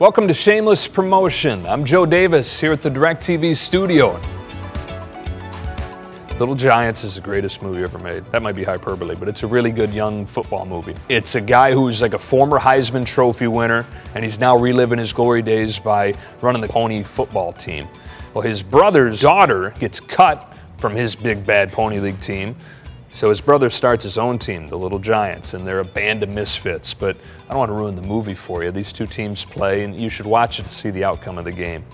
Welcome to Shameless Promotion. I'm Joe Davis here at the DirecTV studio. Little Giants is the greatest movie ever made. That might be hyperbole, but it's a really good young football movie. It's a guy who's like a former Heisman Trophy winner, and he's now reliving his glory days by running the Pony football team. Well, his brother's daughter gets cut from his big bad Pony League team, so his brother starts his own team, the Little Giants, and they're a band of misfits. But I don't want to ruin the movie for you. These two teams play, and you should watch it to see the outcome of the game.